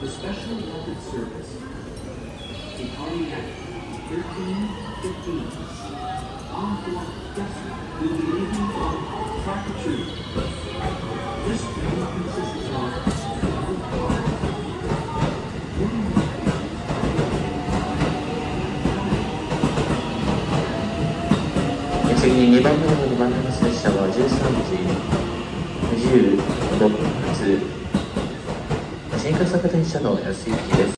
The special elected service. Departing at 1315. On block Jessica will be leaving from Tracker 2. This train consists of次に2番目の2番目の列車は13時26分発 新快速電車の安行です。